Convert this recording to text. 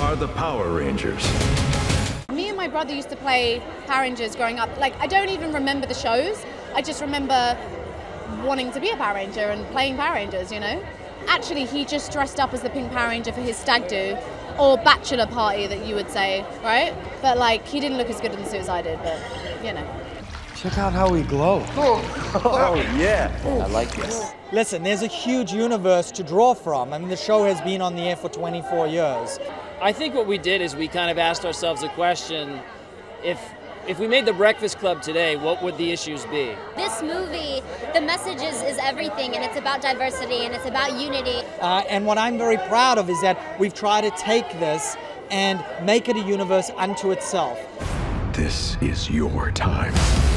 are the Power Rangers. Me and my brother used to play Power Rangers growing up. Like, I don't even remember the shows. I just remember wanting to be a Power Ranger and playing Power Rangers, you know? Actually, he just dressed up as the Pink Power Ranger for his stag do or bachelor party that you would say, right? But like, he didn't look as good in the suit as I did, but you know. Check out how we glow. Oh, yeah. I like this. Listen, there's a huge universe to draw from. I mean, the show has been on the air for 24 years. I think what we did is we kind of asked ourselves a question if if we made the Breakfast Club today, what would the issues be? This movie, the message is, is everything, and it's about diversity and it's about unity. Uh, and what I'm very proud of is that we've tried to take this and make it a universe unto itself. This is your time.